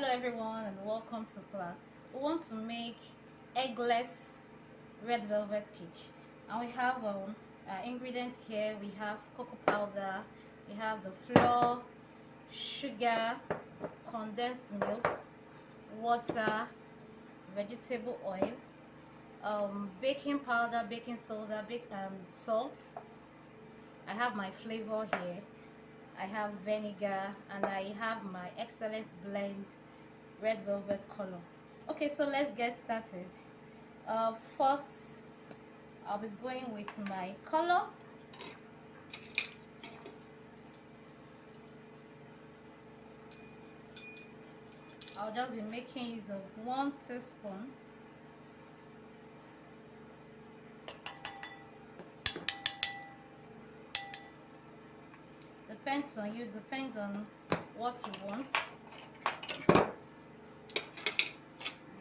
hello everyone and welcome to class. We want to make eggless red velvet cake. And we have um, our ingredients here. We have cocoa powder we have the flour sugar condensed milk water vegetable oil um, baking powder baking soda bake um, salt. I have my flavor here. I have vinegar and I have my excellent blend red velvet color. Okay so let's get started. Uh, first I'll be going with my color. I'll just be making use of one teaspoon. Depends on you depends on what you want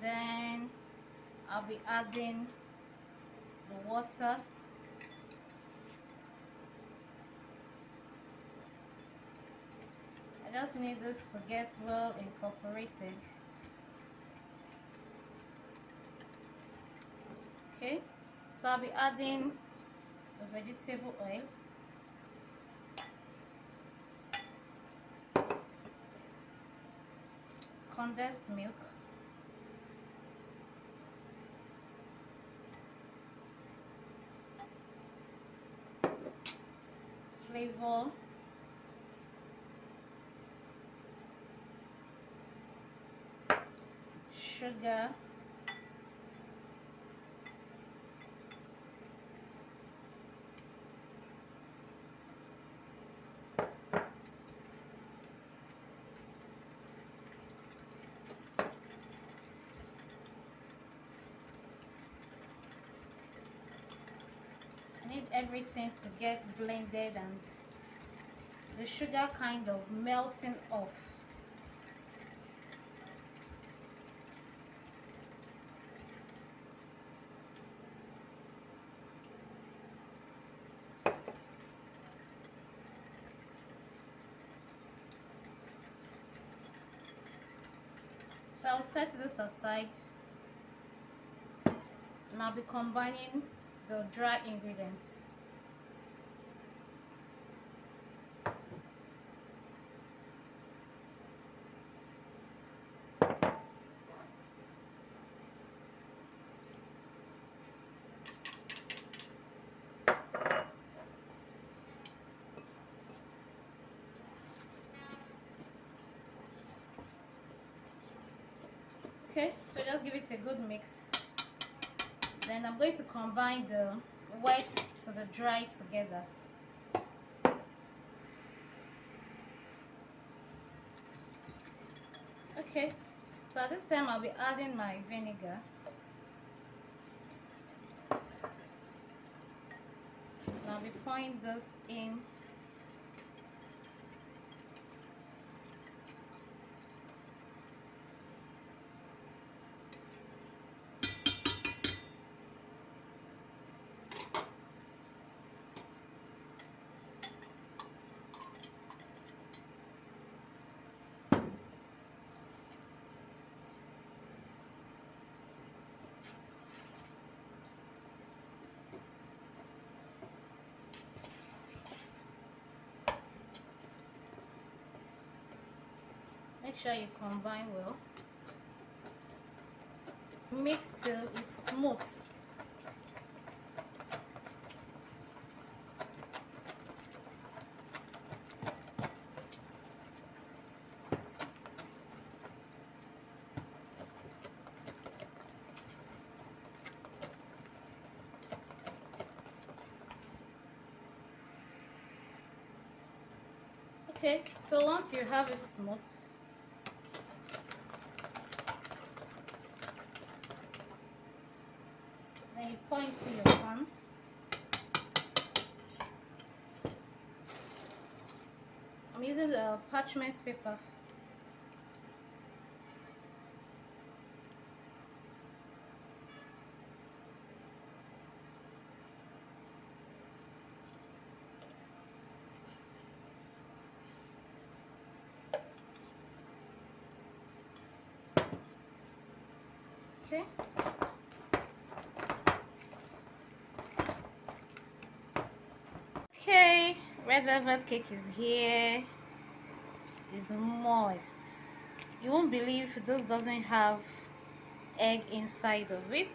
then I'll be adding the water. I just need this to get well incorporated. Okay so I'll be adding the vegetable oil. Condensed milk flavor sugar everything to get blended and the sugar kind of melting off. So I'll set this aside. And I'll be combining the dry ingredients. Okay so just give it a good mix then I'm going to combine the wet to the dry together. Okay so at this time I'll be adding my vinegar. And I'll be pouring this in make sure you combine well. Mix till it's smooth. Okay so once you have it smooth then you pour into your pan I'm using the parchment paper. Okay okay red velvet cake is here. It's moist. You won't believe this doesn't have egg inside of it